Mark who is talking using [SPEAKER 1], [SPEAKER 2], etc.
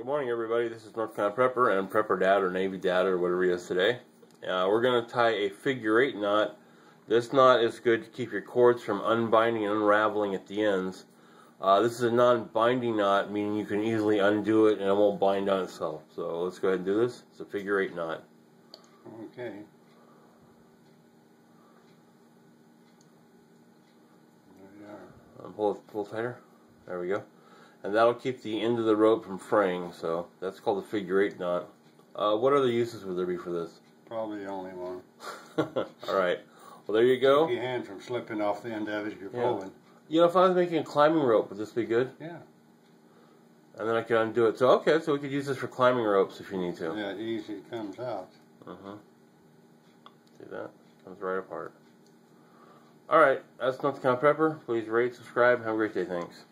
[SPEAKER 1] Good morning, everybody. This is North Carolina Prepper and Prepper Dad or Navy Dad or whatever he is today. Uh, we're going to tie a figure eight knot. This knot is good to keep your cords from unbinding and unraveling at the ends. Uh, this is a non-binding knot, meaning you can easily undo it and it won't bind on itself. So let's go ahead and do this. It's a figure eight knot.
[SPEAKER 2] Okay. There you are.
[SPEAKER 1] Um, pull it, pull tighter. There we go. And that'll keep the end of the rope from fraying. So that's called a figure eight knot. Uh, what other uses would there be for this?
[SPEAKER 2] Probably the only one.
[SPEAKER 1] All right. Well, there you go.
[SPEAKER 2] Keep your hand from slipping off the end of it if you're
[SPEAKER 1] Yeah.
[SPEAKER 2] pulling.
[SPEAKER 1] You know, if I was making a climbing rope, would this be good?
[SPEAKER 2] Yeah.
[SPEAKER 1] And then I could undo it. So, okay, so we could use this for climbing ropes if you need to.
[SPEAKER 2] Yeah, easy it comes out.
[SPEAKER 1] Uh-huh. See that? Comes right apart. Alright, that's not North Carolina Prepper. Please rate, subscribe, have a great day. Thanks.